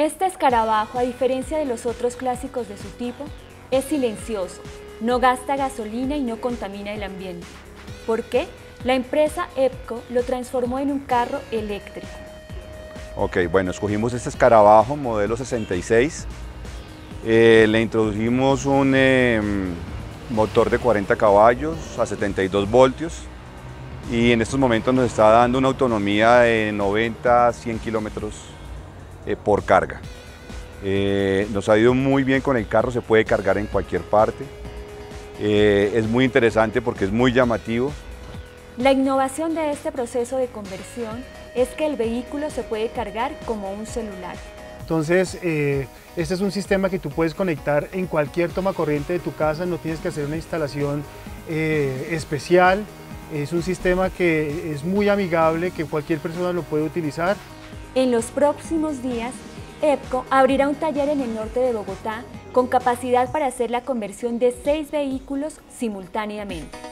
Este escarabajo, a diferencia de los otros clásicos de su tipo, es silencioso, no gasta gasolina y no contamina el ambiente. ¿Por qué? La empresa EPCO lo transformó en un carro eléctrico. Ok, bueno, escogimos este escarabajo modelo 66. Eh, le introdujimos un em, motor de 40 caballos a 72 voltios y en estos momentos nos está dando una autonomía de 90 a 100 kilómetros eh, por carga. Eh, nos ha ido muy bien con el carro, se puede cargar en cualquier parte. es muy interesante porque es muy llamativo. La innovación de este proceso de conversión es que el vehículo se puede cargar como un celular. Entonces, eh, este es un sistema que tú puedes conectar en cualquier toma corriente de tu casa, no tienes que hacer una instalación eh, especial. Es un sistema que es muy amigable, que cualquier persona lo puede utilizar. En los próximos días, EPCO abrirá un taller en el norte de Bogotá con capacidad para hacer la conversión de seis vehículos simultáneamente.